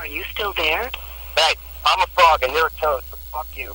Are you still there? Hey, I'm a frog and you're a toad, so fuck you.